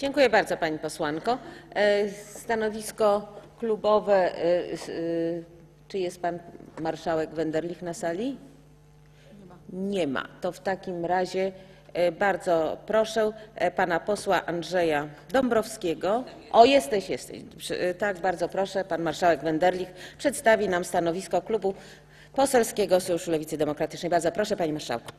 Dziękuję bardzo, pani posłanko. E, stanowisko klubowe, e, e, czy jest pan marszałek Wenderlich na sali? Nie ma. To w takim razie bardzo proszę pana posła Andrzeja Dąbrowskiego. O, jesteś, jesteś. Tak, bardzo proszę. Pan marszałek Wenderlich przedstawi nam stanowisko klubu poselskiego Sojuszu Lewicy Demokratycznej. Bardzo proszę, panie marszałku.